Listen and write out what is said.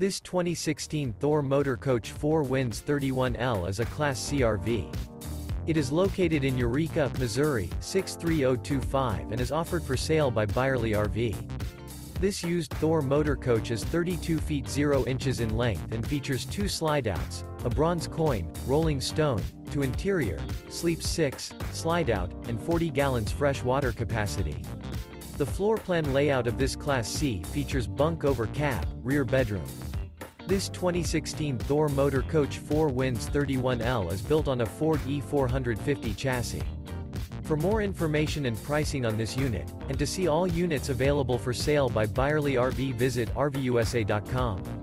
This 2016 Thor Motor Coach 4 Winds 31L is a Class CRV. It is located in Eureka, Missouri, 63025 and is offered for sale by Byerly RV. This used Thor motor coach is 32 feet 0 inches in length and features two slide-outs, a bronze coin, rolling stone, to interior, sleeps 6, slide-out, and 40 gallons fresh water capacity. The floor plan layout of this Class C features bunk over cab, rear bedroom. This 2016 Thor Motor Coach 4 Winds 31L is built on a Ford E450 chassis. For more information and pricing on this unit, and to see all units available for sale by Byerly RV visit RVUSA.com.